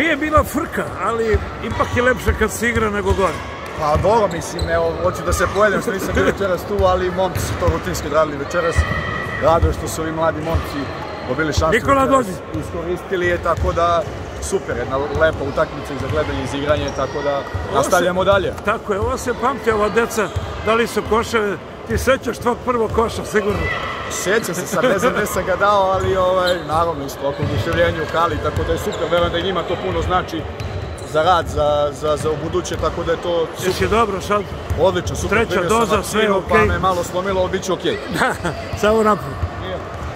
Nije bila frka, ali ipak je lepše kad se igra nego gore. Pa dobro, mislim, evo, hoću da se pojedem što nisam bio večeras tu, ali momci su to rutinski radili večeras. Raduje što su ovi mladi momci dobili šansu. Nikola dođi. Iskoristili je, tako da super, jedna lepa utakmica za gledanje i za igranje, tako da nastavljamo dalje. Tako je, ovo se pamti, ova deca dali su koševe. Ti sećaš tvog prvog koša, sigurno. Sjećam se sad, ne znam gde sam ga dao, ali ovaj, naravno isto oko oduševljenja u Kali, tako da je super, verujem da i njima to puno znači za rad, za, za, za buduće, tako da je to super. Jesi dobro sad? Odlično, super. Treća doza, sve je Pa okej. me malo slomilo, ali bit će okej. Samo napred.